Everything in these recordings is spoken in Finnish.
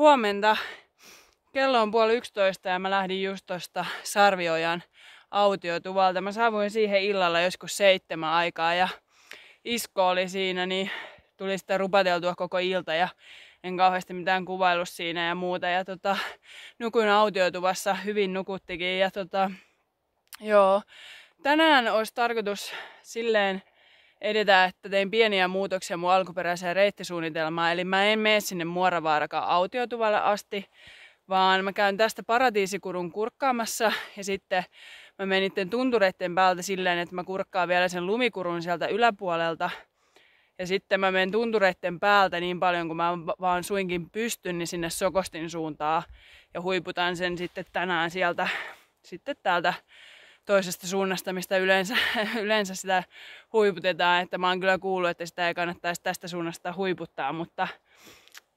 Huomenta. Kello on puoli yksitoista ja mä lähdin just tosta Sarviojan autiotuvalta. Mä saavuin siihen illalla joskus seitsemän aikaa ja isko oli siinä, niin tuli sitä rupateltua koko ilta ja en kauheasti mitään kuvailu siinä ja muuta. Ja tota, nukuin autiotuvassa, hyvin nukuttikin ja tota, joo, tänään olisi tarkoitus silleen edetä, että tein pieniä muutoksia mun alkuperäiseen reittisuunnitelmaan. Eli mä en mene sinne Muoravaarakaan autiotuvalle asti, vaan mä käyn tästä paratiisikurun kurkkaamassa ja sitten mä menin niiden tuntureiden päältä silleen, että mä kurkkaan vielä sen lumikurun sieltä yläpuolelta. Ja sitten mä menen tuntureiden päältä niin paljon kuin mä vaan suinkin pystyn, niin sinne Sokostin suuntaan. Ja huiputan sen sitten tänään sieltä, sitten täältä toisesta suunnasta, mistä yleensä, yleensä sitä huiputetaan. Että mä oon kyllä kuullut, että sitä ei kannattaisi tästä suunnasta huiputtaa, mutta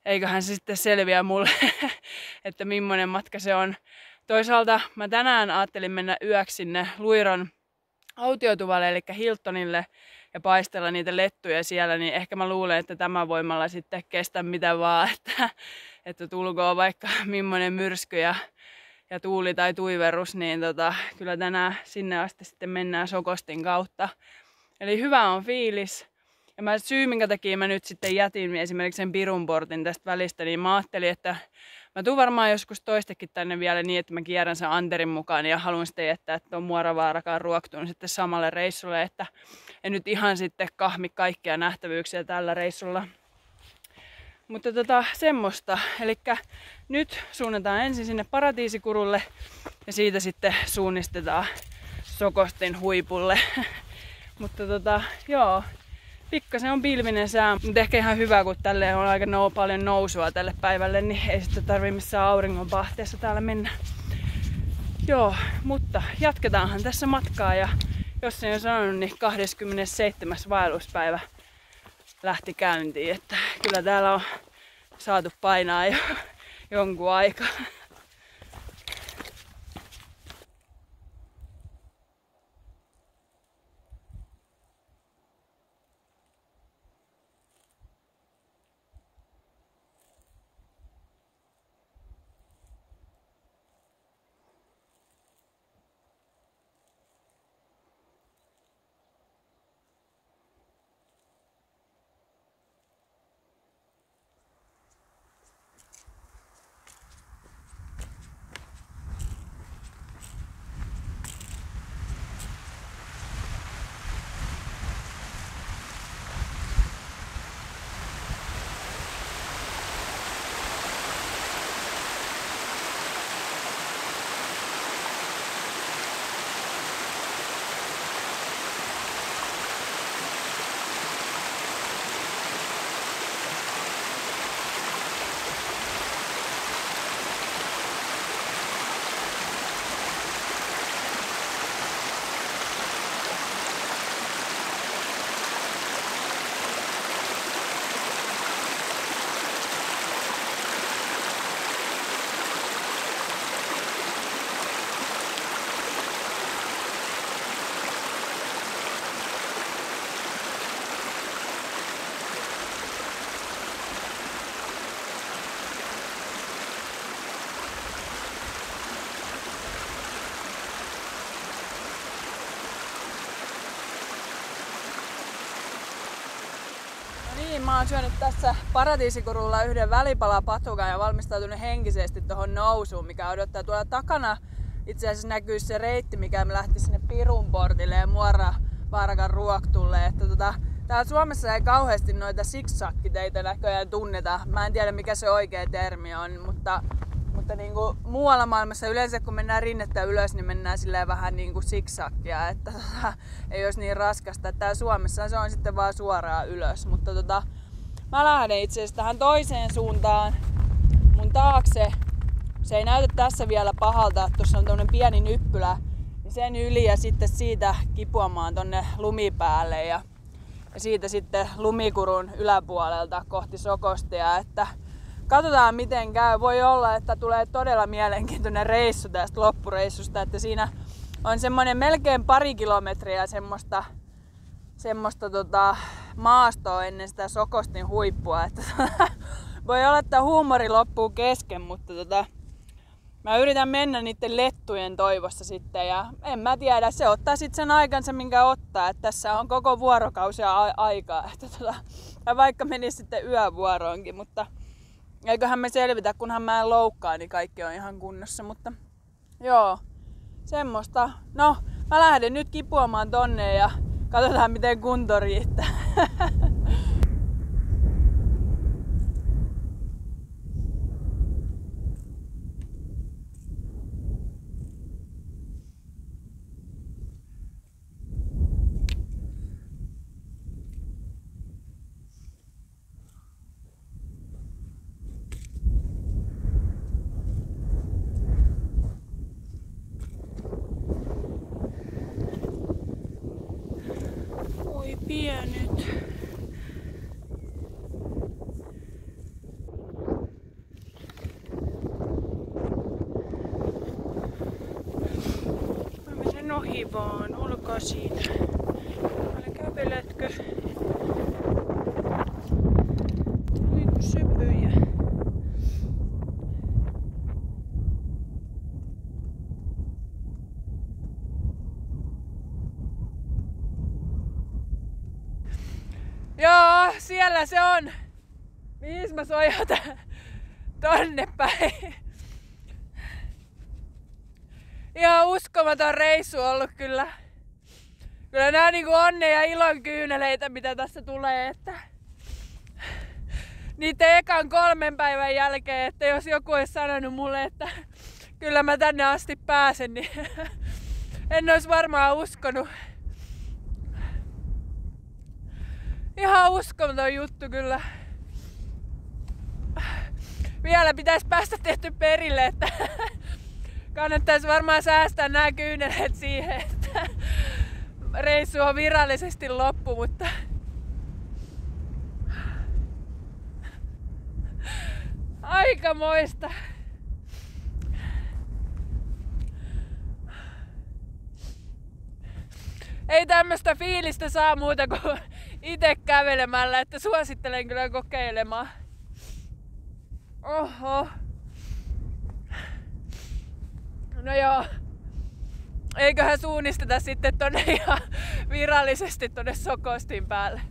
eiköhän se sitten selviä mulle, että millainen matka se on. Toisaalta mä tänään ajattelin mennä yöksi sinne Luiron autiotuvalle, eli Hiltonille, ja paistella niitä lettuja siellä, niin ehkä mä luulen, että tämä voimalla sitten kestä mitä vaan, että, että tulkoon vaikka millainen myrsky ja, ja tuuli tai tuiverus, niin tota, kyllä tänään sinne asti sitten mennään Sokostin kautta. Eli hyvä on fiilis. Ja mä syy, minkä takia mä nyt sitten jätin esimerkiksi sen pirunportin tästä välistä, niin mä ajattelin, että mä tuun varmaan joskus toistekin tänne vielä niin, että mä kierrän sen Anterin mukaan ja haluan sitten jättää tuon Muoravaarakaan ruoktuun sitten samalle reissulle, että en nyt ihan sitten kahmi kaikkia nähtävyyksiä tällä reissulla. Mutta tota, semmoista. Eli nyt suunnataan ensin sinne paratiisikurulle ja siitä sitten suunnistetaan Sokostin huipulle. Mutta tota, joo, pikkasen on pilvinen sää, mutta ehkä ihan hyvä, kun tälle on aika no, paljon nousua tälle päivälle, niin ei sitten tarvi missään auringon pahteessa täällä mennä. Joo, mutta jatketaanhan tässä matkaa ja jos en sanonut, niin 27. vaelluspäivä lähti käyntiin, että kyllä täällä on saatu painaa jo jonkun aikaa. Niin, mä oon syönyt tässä paratiisikurulla yhden välipalapatukan ja valmistautunut henkisesti tuohon nousuun, mikä odottaa tuolla takana. Itse asiassa näkyy se reitti, mikä me lähti sinne Pirun portille ja Muora Vaarakan ruoktulle. Että tota, täällä Suomessa ei kauheasti noita siksakkiteitä näköjään tunneta. Mä en tiedä mikä se oikea termi on, mutta mutta niin kuin muualla maailmassa yleensä kun mennään rinnettä ylös, niin mennään silleen vähän niin kuin siksakkia, että tota, ei olisi niin raskasta. Täällä Suomessa se on sitten vaan suoraan ylös. Mutta tota, mä lähden itse asiassa tähän toiseen suuntaan mun taakse. Se ei näytä tässä vielä pahalta, että tuossa on tämmönen pieni nyppylä. Niin sen yli ja sitten siitä kipuamaan tonne lumipäälle ja, ja siitä sitten lumikurun yläpuolelta kohti Sokostia, että katsotaan miten käy. Voi olla, että tulee todella mielenkiintoinen reissu tästä loppureissusta, että siinä on semmoinen melkein pari kilometriä semmoista, semmoista tota, maastoa ennen sitä Sokostin huippua. Että Voi olla, että huumori loppuu kesken, mutta tota, mä yritän mennä niiden lettujen toivossa sitten ja en mä tiedä, se ottaa sitten sen aikansa minkä ottaa, että tässä on koko vuorokausia aikaa, että tota, vaikka menisi sitten yövuoroonkin, mutta eiköhän me selvitä, kunhan mä en loukkaa, niin kaikki on ihan kunnossa, mutta joo, semmoista. No, mä lähden nyt kipuamaan tonne ja katsotaan miten kunto riittää. ohi vaan, olkaa siinä. Kun söpöjä. Joo, siellä se on. Mihin mä sojotan? Tonne päin. Ihan uskomaton reissu ollut kyllä. Kyllä nää niinku onne ja ilon kyyneleitä, mitä tässä tulee, että niitä ekan kolmen päivän jälkeen, että jos joku olisi sanonut mulle, että kyllä mä tänne asti pääsen, niin en olisi varmaan uskonut. Ihan uskomaton juttu kyllä. Vielä pitäisi päästä tehty perille, että kannattaisi varmaan säästää nämä kyyneleet siihen, että reissu on virallisesti loppu, mutta aikamoista. Ei tämmöistä fiilistä saa muuta kuin itse kävelemällä, että suosittelen kyllä kokeilemaan. Oho. No joo. Eiköhän suunnisteta sitten tonne ihan virallisesti tonne Sokostin päälle.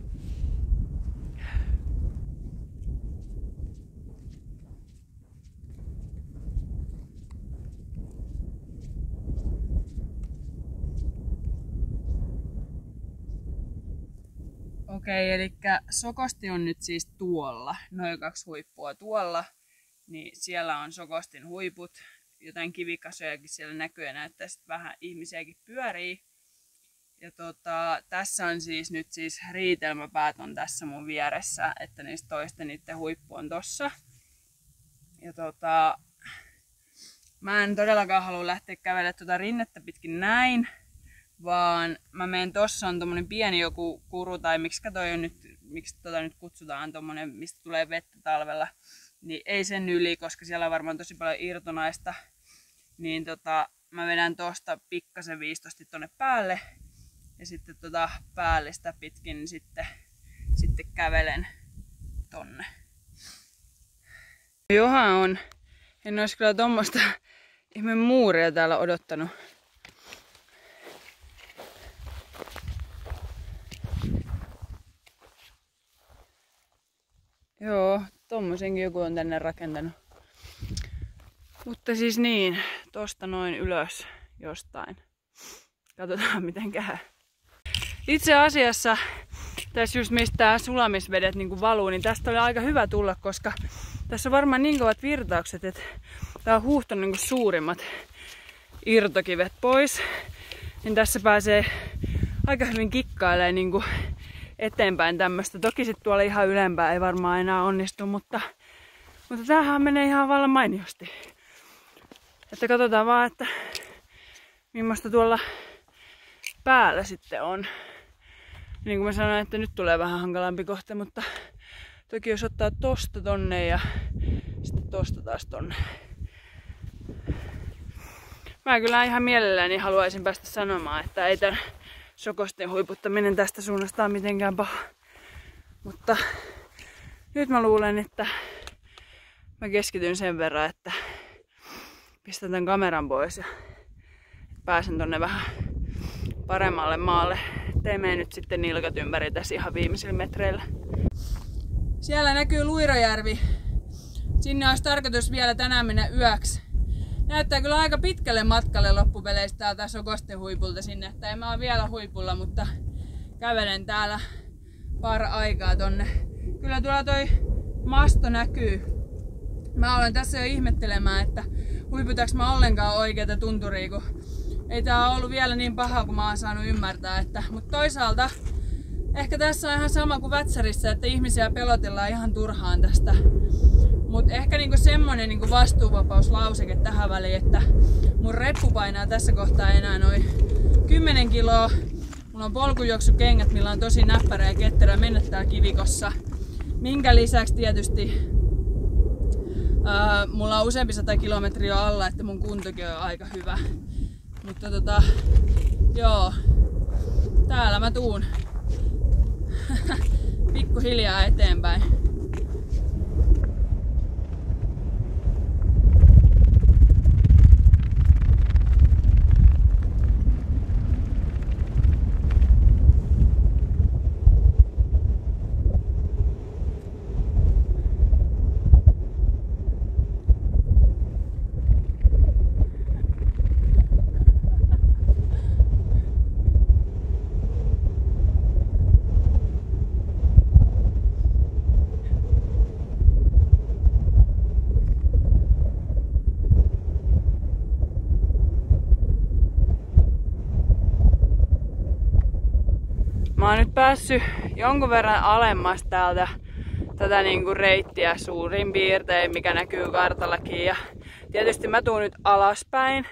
Okei, eli Sokosti on nyt siis tuolla, noin kaksi huippua tuolla, niin siellä on Sokostin huiput, jotain kivikasojakin siellä näkyy ja näyttää sitten vähän ihmisiäkin pyörii. Ja tota, tässä on siis nyt siis riitelmäpäät on tässä mun vieressä, että niistä toisten niiden huippu on tossa. Ja tota, mä en todellakaan halua lähteä kävelemään tuota rinnettä pitkin näin, vaan mä menen tossa on tommonen pieni joku kuru tai miksi toi on nyt, miksi tota nyt kutsutaan tommonen, mistä tulee vettä talvella, niin ei sen yli, koska siellä on varmaan tosi paljon irtonaista, niin tota, mä vedän tosta pikkasen viistosti tonne päälle ja sitten tota päällistä pitkin niin sitten, sitten kävelen tonne. Johan on, en olisi kyllä tommosta ihme muuria täällä odottanut. Joo, tommosenkin joku on tänne rakentanut. Mutta siis niin, tosta noin ylös jostain. Katsotaan miten käy. Itse asiassa tässä just mistä sulamisvedet niin valuu, niin tästä oli aika hyvä tulla, koska tässä on varmaan niin kovat virtaukset, että tää on huuhtonut niin suurimmat irtokivet pois. Niin tässä pääsee aika hyvin kikkailemaan niin eteenpäin tämmöstä. Toki sitten tuolla ihan ylempää ei varmaan enää onnistu, mutta, mutta tämähän menee ihan vallan mainiosti. Että katsotaan vaan, että millaista tuolla päällä sitten on. Niin kuin mä sanoin, että nyt tulee vähän hankalampi kohta, mutta toki jos ottaa tosta tonne ja sitten tosta taas tonne. Mä kyllä ihan mielelläni haluaisin päästä sanomaan, että ei tämän sokosten huiputtaminen tästä suunnasta ole mitenkään paha. Mutta nyt mä luulen, että mä keskityn sen verran, että pistän tämän kameran pois ja pääsen tonne vähän paremmalle maalle. Teemme nyt sitten nilkat ympäri tässä ihan viimeisillä metreillä. Siellä näkyy Luirojärvi. Sinne olisi tarkoitus vielä tänään mennä yöksi. Näyttää kyllä aika pitkälle matkalle loppupeleistä täältä Sokosten huipulta sinne. Että en mä ole vielä huipulla, mutta kävelen täällä par aikaa tonne. Kyllä tuolla toi masto näkyy. Mä olen tässä jo ihmettelemään, että huiputaanko mä ollenkaan oikeita tunturia, kun ei tää ollut vielä niin paha kuin mä oon saanut ymmärtää. Että, mutta toisaalta ehkä tässä on ihan sama kuin Vätsärissä, että ihmisiä pelotellaan ihan turhaan tästä. Mutta ehkä niinku semmonen niinku vastuuvapauslauseke tähän väliin, että mun reppu painaa tässä kohtaa enää noin 10 kiloa. Mulla on polkujuoksukengät, millä on tosi näppärä ja ketterä mennä täällä kivikossa. Minkä lisäksi tietysti ää, mulla on useampi sata kilometriä alla, että mun kuntokin on aika hyvä. Mutta tota, joo, täällä mä tuun pikkuhiljaa eteenpäin. Päässyt jonkun verran alemmas täältä tätä niinku reittiä suurin piirtein, mikä näkyy kartallakin. Ja tietysti mä tuun nyt alaspäin,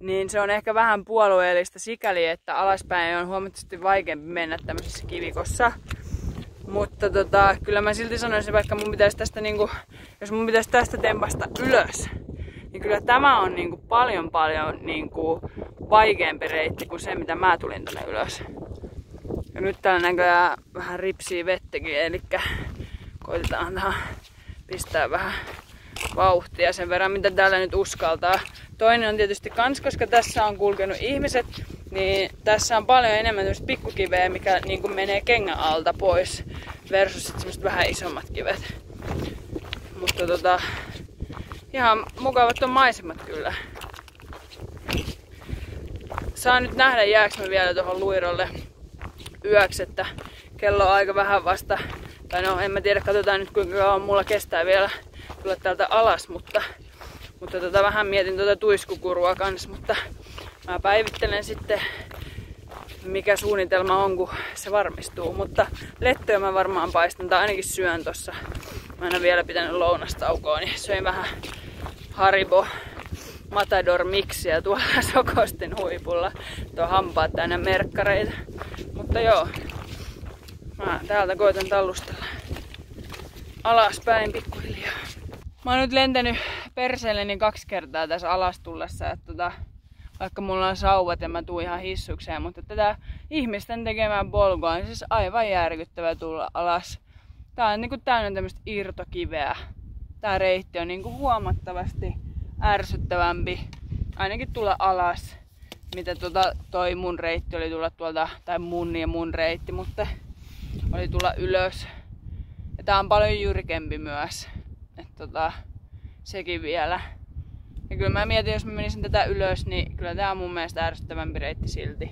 niin se on ehkä vähän puolueellista sikäli, että alaspäin on huomattavasti vaikeampi mennä tämmöisessä kivikossa. Mutta tota, kyllä mä silti sanoisin, vaikka mun pitäisi tästä niinku, jos mun pitäisi tästä tempasta ylös, niin kyllä tämä on niinku paljon paljon niinku vaikeampi reitti kuin se, mitä mä tulin tänne ylös. Nyt täällä näköjään vähän ripsii vettäkin, eli koitetaan tähän pistää vähän vauhtia sen verran, mitä täällä nyt uskaltaa. Toinen on tietysti kans, koska tässä on kulkenut ihmiset, niin tässä on paljon enemmän pikkukiveä, mikä niin kuin menee kengän alta pois versus semmoset vähän isommat kivet. Mutta tota, ihan mukavat on maisemat kyllä. Saa nyt nähdä jääks mä vielä tuohon luirolle yöksi, että kello on aika vähän vasta. Tai no, en mä tiedä, katsotaan nyt kuinka kauan mulla kestää vielä tulla täältä alas, mutta, mutta tota, vähän mietin tuota tuiskukurua kanssa, mutta mä päivittelen sitten mikä suunnitelma on, kun se varmistuu. Mutta lettöä mä varmaan paistan, tai ainakin syön tossa. Mä en ole vielä pitänyt lounastaukoa, niin söin vähän Haribo Matador miksiä tuolla Sokosten huipulla. Tuo hampaat täynnä merkkareita. Mutta joo, mä täältä koitan tallustella alaspäin pikkuhiljaa. Mä oon nyt lentänyt perseelleni kaksi kertaa tässä alastullessa, että tota, vaikka mulla on sauvat ja mä tuun ihan hissukseen, mutta tätä ihmisten tekemään polkua on siis aivan järkyttävä tulla alas. Tää on niinku täynnä tämmöistä irtokiveä. Tää reitti on niinku huomattavasti ärsyttävämpi ainakin tulla alas mitä tota, toi mun reitti oli tulla tuolta, tai mun ja mun reitti, mutta oli tulla ylös. Ja tää on paljon jyrkempi myös. Et tota, sekin vielä. Ja kyllä mä mietin, jos mä menisin tätä ylös, niin kyllä tää on mun mielestä ärsyttävämpi reitti silti.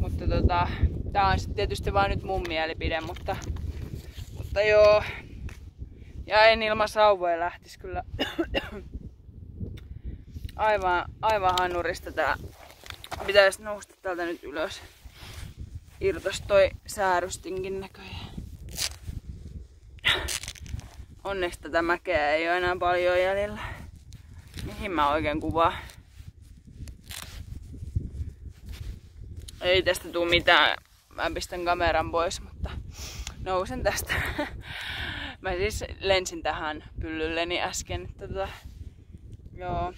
Mutta tota, tää on sitten tietysti vain nyt mun mielipide, mutta, mutta joo. Ja en ilman sauvoja lähtis kyllä aivan, aivan hanurista tää Pitäis nousta täältä nyt ylös. Irtos toi säärystinkin näköjään. Onneksi tätä mäkeä ei ole enää paljon jäljellä. Mihin mä oikein kuvaan? Ei tästä tuu mitään. Mä pistän kameran pois, mutta nousen tästä. Mä siis lensin tähän pyllylleni äsken. Tota, joo,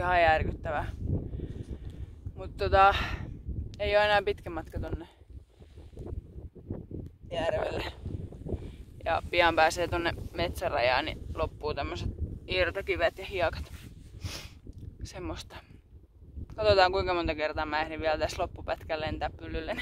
ihan järkyttävää. Mutta tota, ei ole enää pitkä matka tonne järvelle. Ja pian pääsee tonne metsärajaan, niin loppuu tämmöiset irtokivet ja hiekat. Semmoista. Katsotaan kuinka monta kertaa mä ehdin vielä tässä loppupätkällä lentää pyllylle.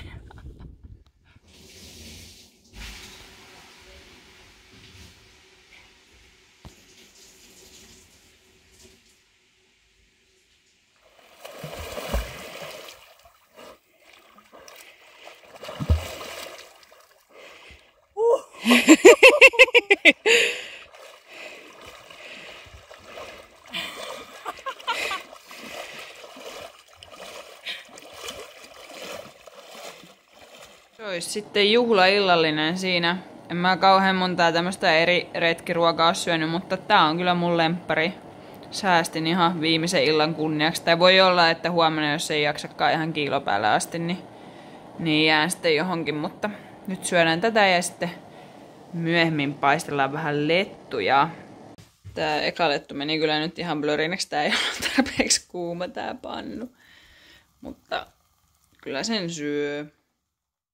Se olisi sitten juhlaillallinen siinä. En mä kauhean montaa tämmöistä eri retkiruokaa syönyt, mutta tää on kyllä mun lemppari. Säästin ihan viimeisen illan kunniaksi. Tai voi olla, että huomenna, jos ei jaksakaan ihan kiilo päällä asti, niin, niin jään sitten johonkin. Mutta nyt syödään tätä ja sitten myöhemmin paistellaan vähän lettuja. Tää eka lettu meni kyllä nyt ihan blörineksi. Tää ei ole tarpeeksi kuuma tää pannu. Mutta kyllä sen syö.